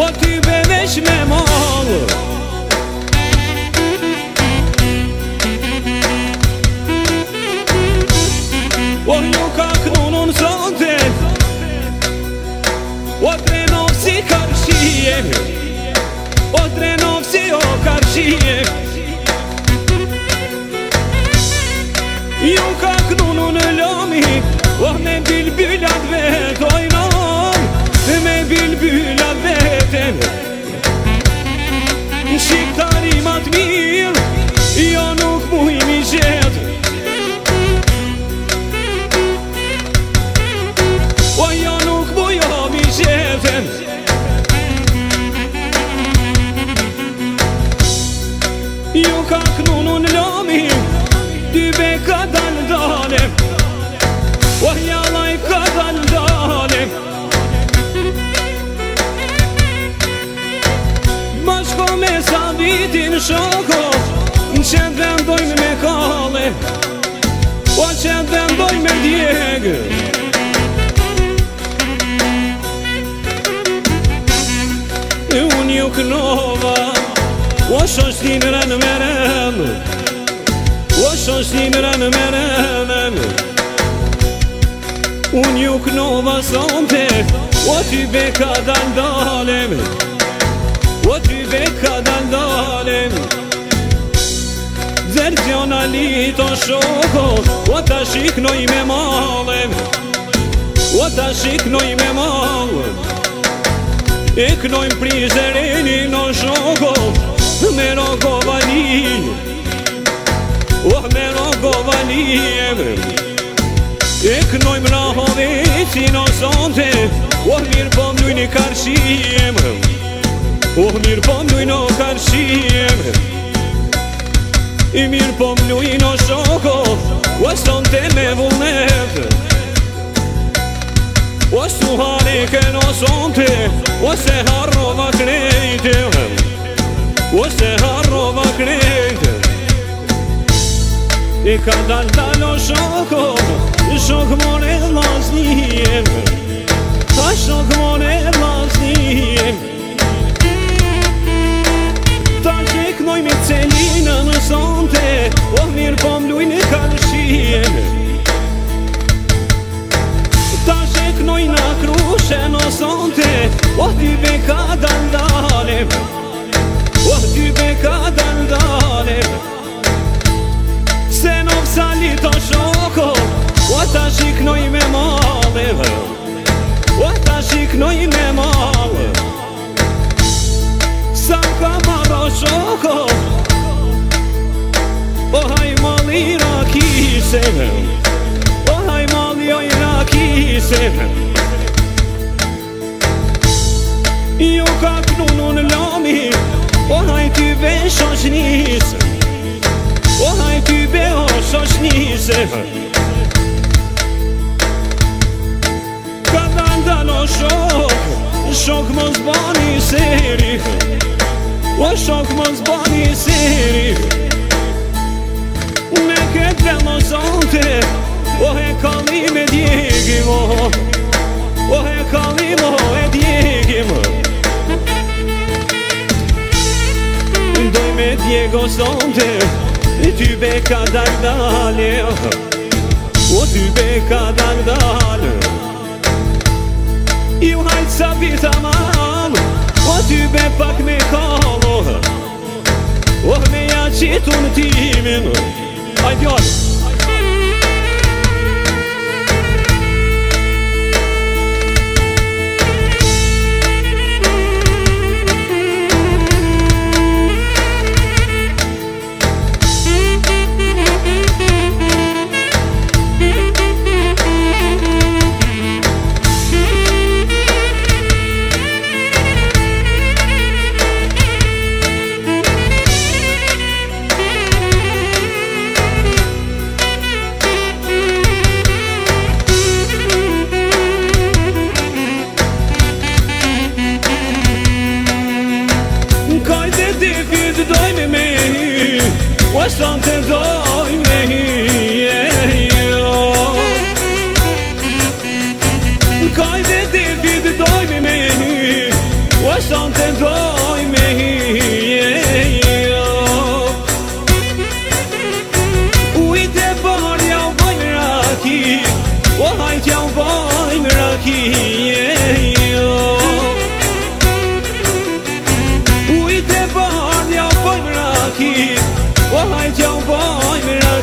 O po ki be mësh mëmo O nuk haknun sonte O po treno si harshi e O po treno si o karshi e O hjalaj këtë alëdhane Më shko me sa vitin shokot Në që ndërdojnë me kame O po që ndërdojnë me diegë E unë ju kënova O shonë shtinë rënë me Unë ju knova më sëmëte O ty veka dal dalem O ty veka dal dalem Dherë shoko O tash i kënoj me mallem O tash i kënoj me mallem I kënojmë pri zerenin shoko Me rogova një O me rogova një E kënojmë rahove si në zonte Oh mirë po mduj në karshim Oh mirë po mduj në karshim I mirë po mduj shoko Oh zonte me vullnet Oh su halike në zonte Oh se harrova krejte O se harrova krejte E ka dal dal o shoko E shok more mazni jem Ta shok more mazni jem Ta qek noj me celina në sonte O mirë po mluj në kalëshi jem Ta qek noj në krushe në sonte O ti be ka dal dal knoj me malë Sa ka marra shoko O haj mali i rakisem O haj mali oj i rakisem Jo ka knunu në lami O haj ty ve shosh nisem O haj ty ve o shosh O haj ty ve o shosh alo shok Shok më zbani siri O shok më zbani siri Me këtë dhe më zonte O he kalli me djegim O, he e kalli o e djegim Doj me djego zonte Ty be ka dalë dalë O ty be ka dalë sabi za malo Od tebe pak me kalo Oh me ja qitë timin Ajde, jallë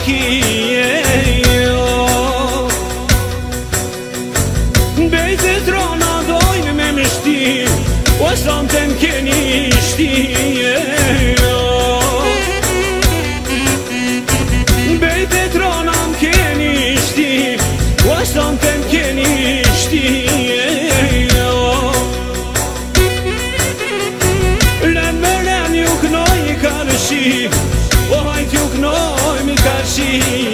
he 心。